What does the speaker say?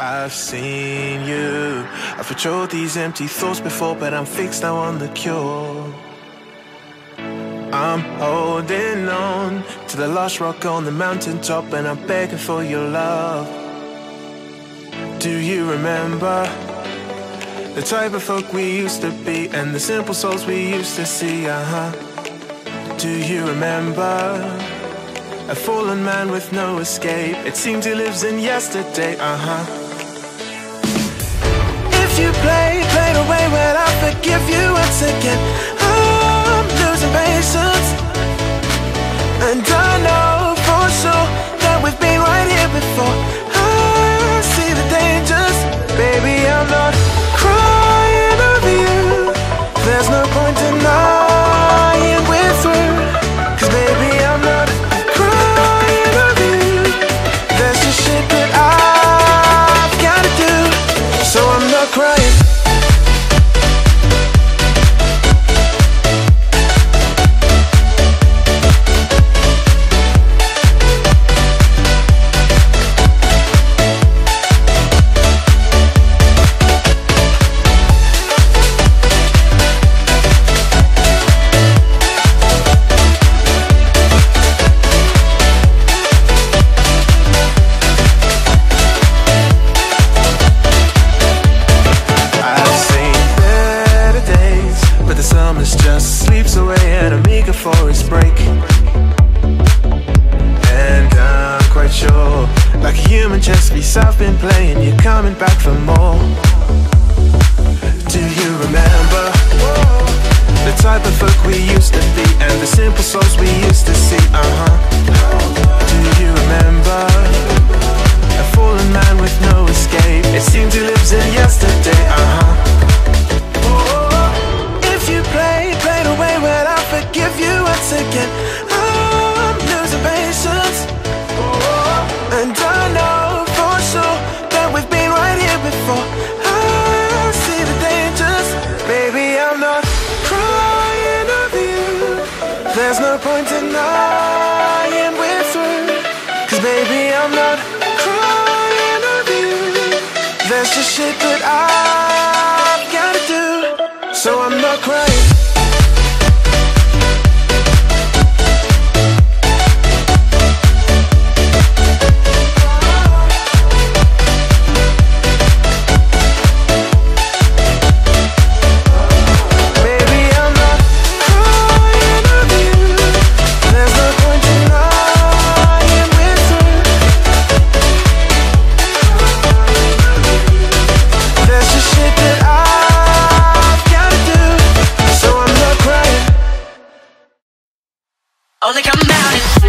I've seen you. I've patrolled these empty thoughts before, but I'm fixed now on the cure. I'm holding on to the last rock on the mountaintop, and I'm begging for your love. Do you remember the type of folk we used to be, and the simple souls we used to see? Uh huh. Do you remember? A fallen man with no escape. It seems he lives in yesterday, uh huh. If you play, play the way, well, I forgive you once again. I'm losing patience. And I know for sure that we've been right here before. I see the dangers, baby. I'm not and I'm eager for its break. And I'm quite sure, like a human chess piece I've been playing, you're coming back for more. Do you remember the type of folk we used to be and the simple souls we used to see? Uh huh. Do you remember? A fallen man with no escape. I'm losing patience. And I know for sure that we've been right here before. I see the dangers. Baby, I'm not crying you. There's no point denying they come out